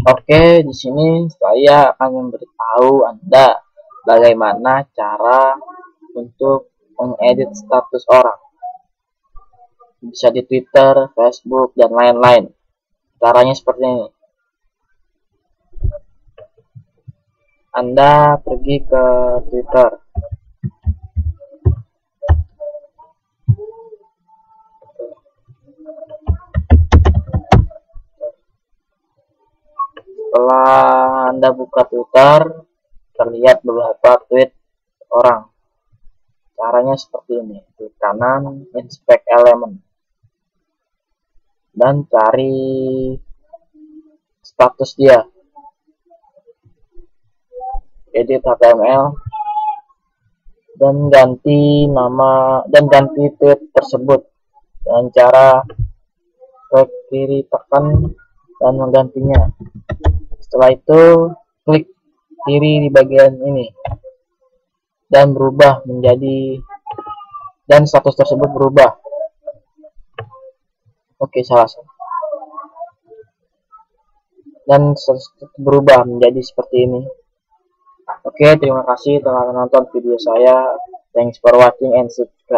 Oke, di sini saya akan memberitahu Anda bagaimana cara untuk mengedit status orang. Bisa di Twitter, Facebook, dan lain-lain. Caranya seperti ini. Anda pergi ke Twitter. Setelah anda buka twitter terlihat beberapa tweet orang. Caranya seperti ini. Klik kanan inspect element. Dan cari status dia. Edit HTML dan ganti nama dan ganti tweet tersebut. Dengan cara klik kiri tekan dan menggantinya setelah itu klik kiri di bagian ini. Dan berubah menjadi dan status tersebut berubah. Oke salah dan berubah menjadi seperti ini. Oke terima kasih telah menonton video saya. Thanks for watching and subscribe